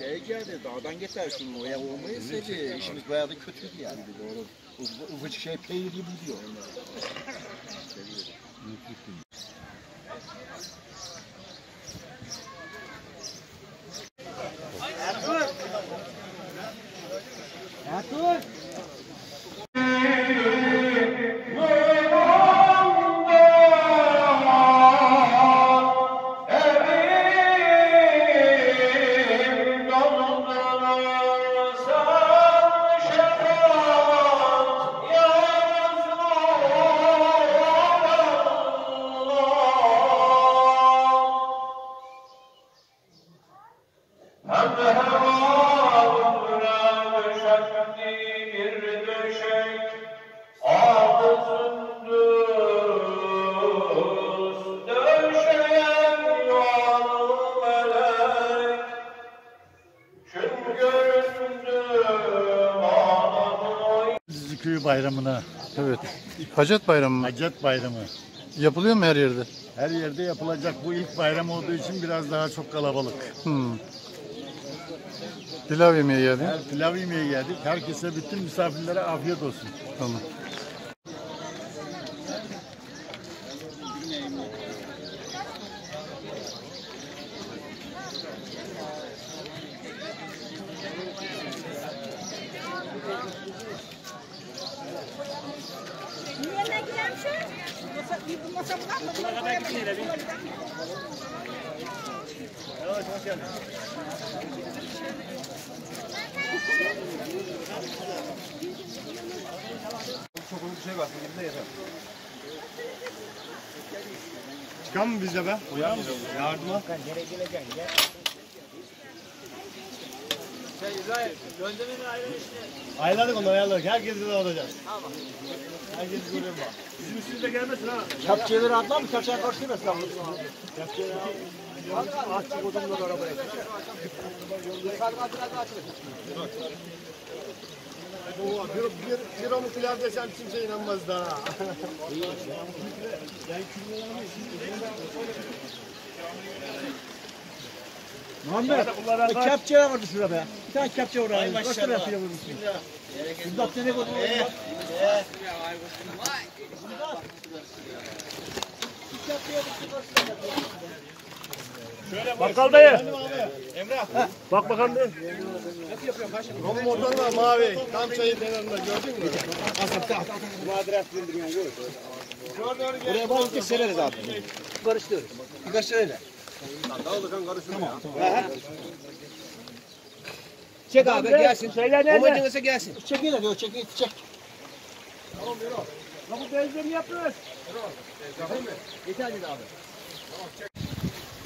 Şeye geldi dağdan getir şunu oya olmayı sevdi. İşimiz bayağı da kötüydü yani. Doğru. Ufacık şey peynir gibi diyor. bir döşek Zikri bayramına, Evet. Hacet Bayramı mı? Hacet bayramı. Yapılıyor mu her yerde? Her yerde yapılacak bu ilk bayram olduğu için biraz daha çok kalabalık. Hmm. Pilav yemeye geldin. Her pilav yemeye geldik. Herkese, bütün misafirlere afiyet olsun. Tamam. Yerine gidelim mı? Buna kadar gidelim. Çıkan mı bize be? Uyar mı? Yardıma. Ayarladık onu ayarladık. Herkesi de alacağız. Tamam. Herkesi görüyorum bak. Bizim üstümüze gelmesin ha. Kepçeleri atlar mı? Kepçeye karşı değil mi? Oo, bir, bir, bir onu pilav desem kimse inanmaz daha. Muhammed, bir kepçe vardı şurada be. Bir tane kepçe var abi. Kaç lira pilav vurmuşsun? Bunda sene koydum. Bakkal dayı. Emrah. Bak bakalım bir. Onun motoru var mavi. Tam çayın kenarında gördün mü? Buraya bağlı ki sereriz abi. Karıştırıyoruz. Birkaç sırayla. Çek abi gelsin. Şeyler nerede? Homojenize gelsin. Çekin hadi o çekin çek. Bu benzemi yapıyoruz. Yeter dedi abi.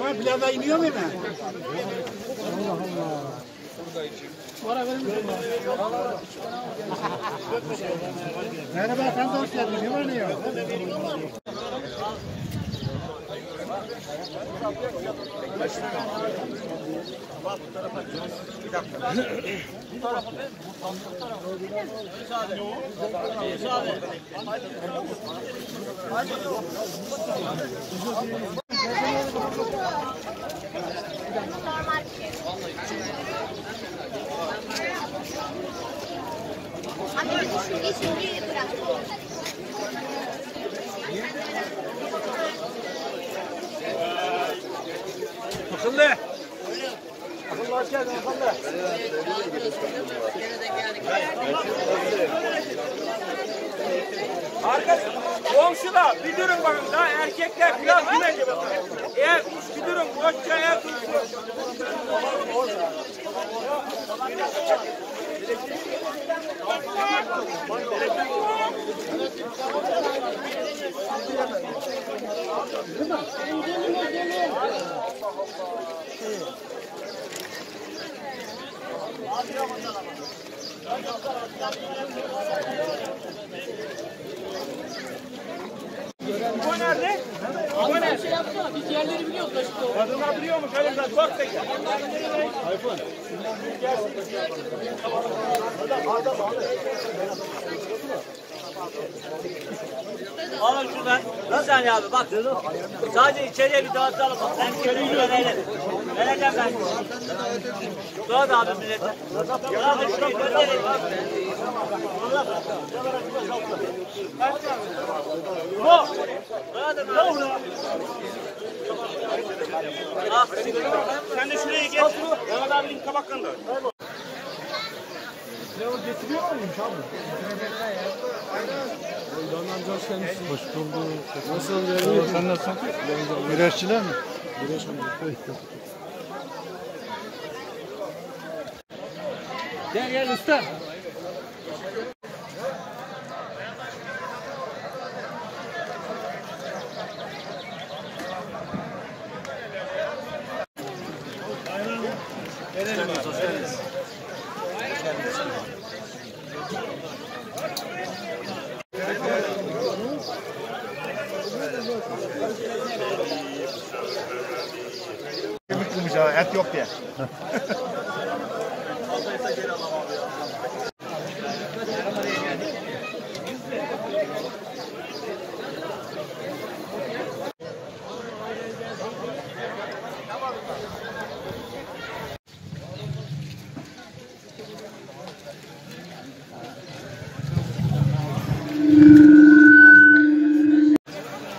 Ama pilavda iniyor mu hemen? Merhaba efendim hoş geldiniz. Ne var ne yok? Normal bir şey. Anne bir şu yeşilliği bırak. Akıllı. Akıllı hoş geldin akıllı. Arkadaş, komşular bir durun bakın daha erkekler biraz bakın. Eğer bir durun koşça eğer Bu nerede? Bu nerede? Biz yerleri biliyoruz da işte. Kadınlar biliyormuş öyle biraz bak peki. Alın şuradan. Bir saniye abi bak. Sadece içeriye bir dağıtalım bak. Ben köylüyü verelim. Vereceğim ben. Dağıt abi millete. Abi şurayı gönderin. Bu. Dağıtın abi. Ah, Sen de şuraya geç. Mehmet abinin kabaklarını da. Hoş bulduk. Nasıl Sen nasılsın? Güreşçiler mi? Güreş Gel gel usta. Et yok diye.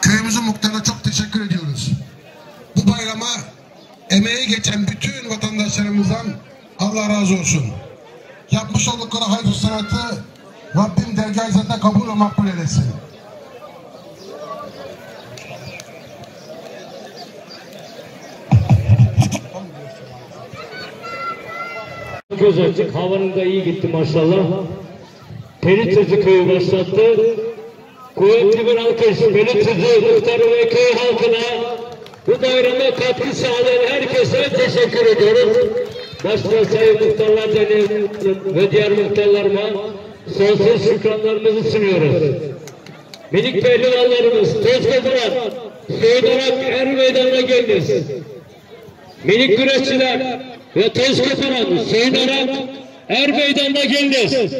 Köyümüzün muhtarına çok teşekkür ediyoruz. Bu bayrama emeği geçen bütün vatandaşlarımızdan Allah razı olsun. Yapmış oldukları hayır sanatı Rabbim dergah izzetinde kabul ve makbul eylesin. Göz açık, havanın da iyi gitti maşallah. Pelitözü köyü başlattı. Kuvvetli bir alkış Pelitözü muhtarı ve köy halkına bu bayrama katkı sağlayan herkese teşekkür ediyoruz. Başta sayın muhtarlar Derneği ve diğer muhtarlarıma sonsuz şükranlarımızı sunuyoruz. Minik pehlivanlarımız, koparan, soyunarak er meydanına geldiniz. Minik güreşçiler ve koparan, soyunarak er meydanda geldiniz.